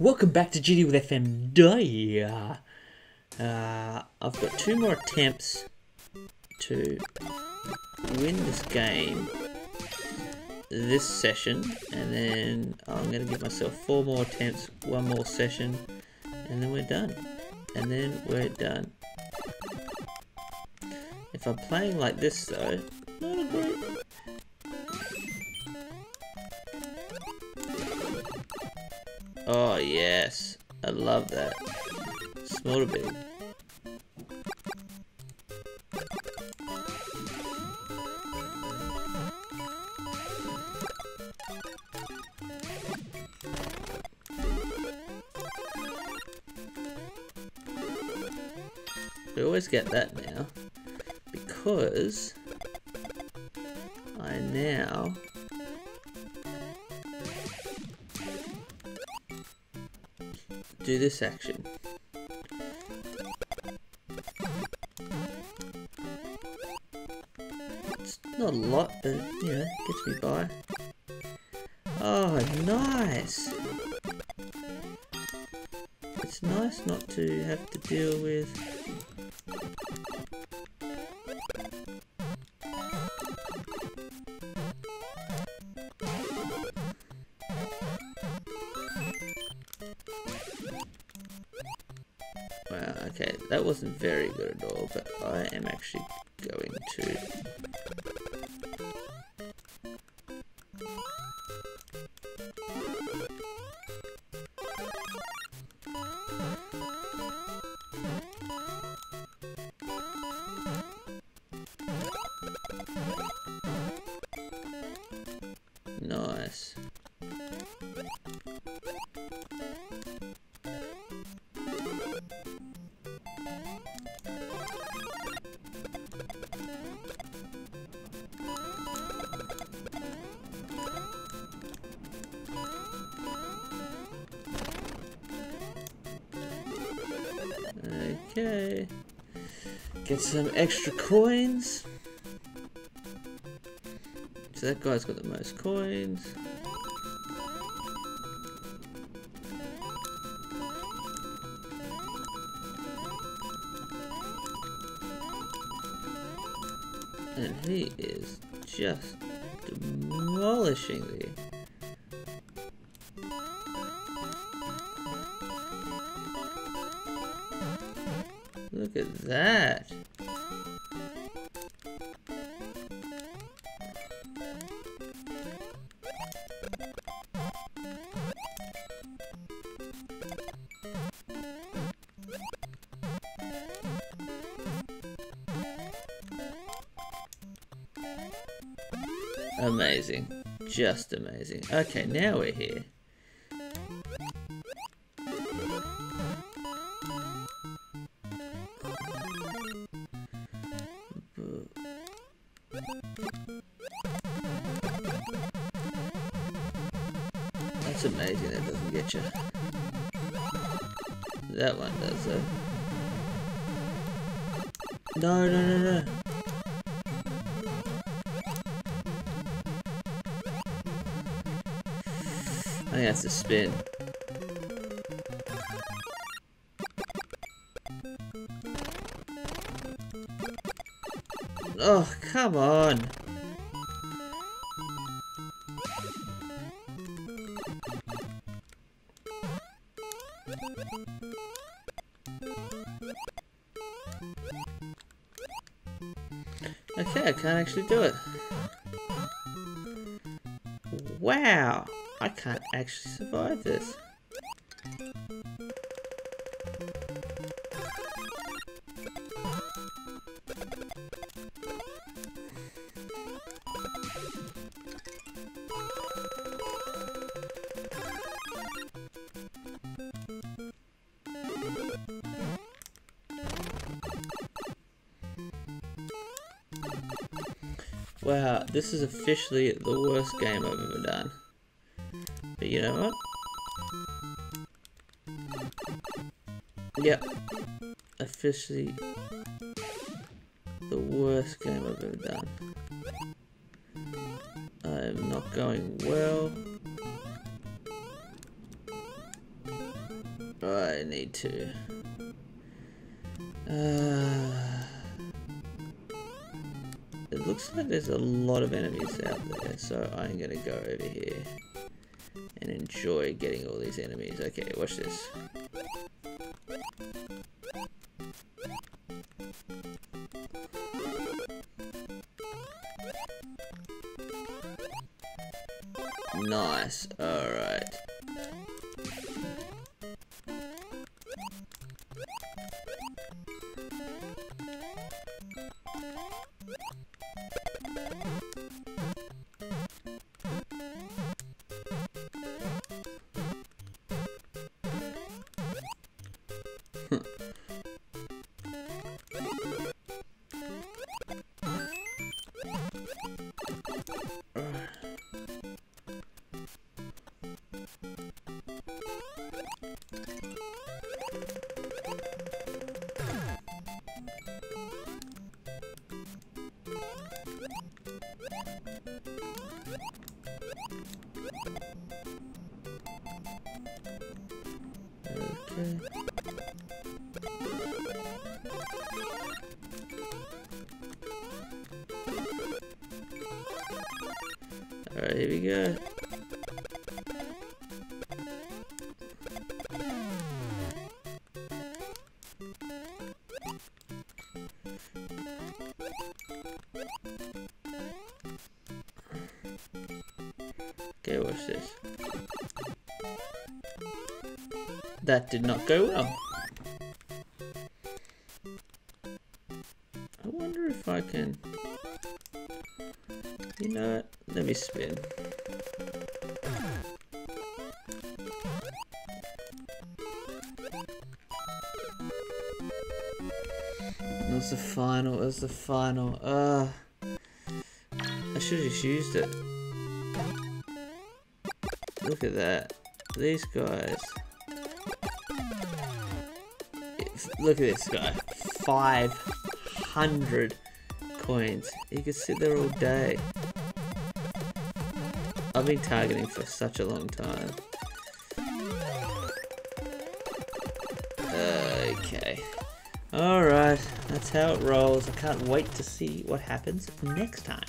Welcome back to GG with FMD. Uh, I've got two more attempts to win this game this session, and then I'm going to give myself four more attempts, one more session, and then we're done. And then we're done. If I'm playing like this though, Oh yes, I love that. Bit. We always get that now because I now do this action. It's not a lot, but you know, gets me by. Oh, nice! It's nice not to have to deal with okay, that wasn't very good at all, but I am actually going to... Nice. Okay. Get some extra coins. So that guy's got the most coins. And he is just demolishing the Look at that. Amazing. Just amazing. Okay, now we're here. That's amazing that doesn't get you. That one does though. No, no, no, no. I think that's a spin. Oh, come on. Okay, I can't actually do it. Wow, I can't actually survive this. Wow, this is officially the worst game I've ever done. But you know what? Yep. Officially the worst game I've ever done. I'm not going well. I need to. Uh, looks like there's a lot of enemies out there, so I'm gonna go over here and enjoy getting all these enemies. Okay, watch this. Nice. Okay. We go. Okay, watch this. That did not go well. I wonder if I can... Let me spin. Was the final, was the final. Uh, I should have just used it. Look at that. These guys. Look at this guy. 500 coins. He could sit there all day. I've been targeting for such a long time. Okay. Alright, that's how it rolls. I can't wait to see what happens next time.